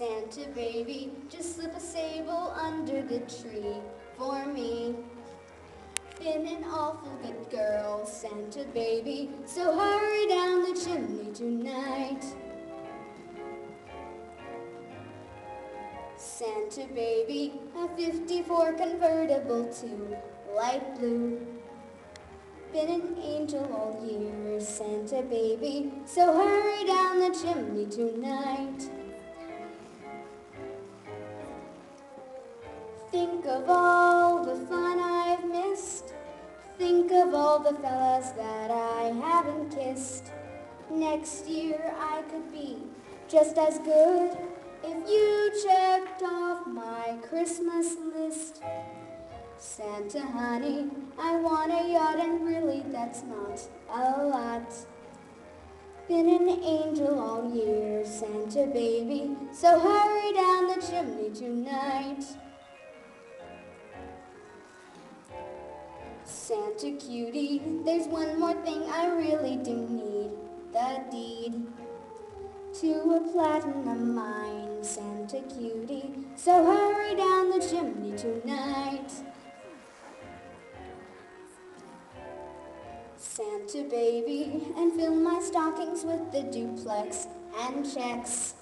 Santa baby, just slip a sable under the tree for me. Been an awful good girl, Santa baby, so hurry down the chimney tonight. Santa baby, a 54 convertible too light blue. Been an angel all year, Santa baby, so hurry down the chimney tonight. Think of all the fun I've missed. Think of all the fellas that I haven't kissed. Next year I could be just as good if you checked off my Christmas list. Santa honey, I want a yacht and really that's not a lot. Been an angel all year, Santa baby, so hurry down the chimney tonight. Santa cutie, there's one more thing I really do need, the deed to a platinum mine, Santa cutie, so hurry down the chimney tonight. Santa baby, and fill my stockings with the duplex and checks.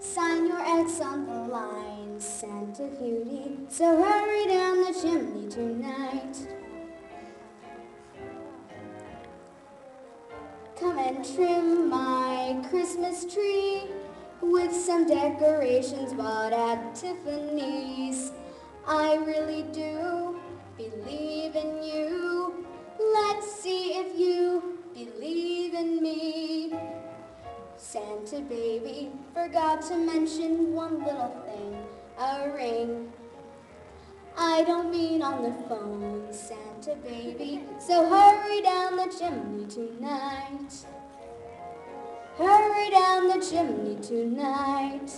Sign your X on the line, Santa cutie, so hurry down the chimney tonight. Come and trim my Christmas tree with some decorations bought at Tiffany's. I really do believe in you. Let's see if you believe in me. Santa baby forgot to mention one little thing, a ring. I don't mean on the phone, Santa baby, so hurry down the chimney tonight. Hurry down the chimney tonight.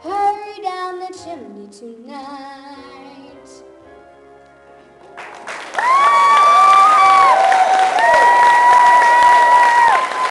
Hurry down the chimney tonight.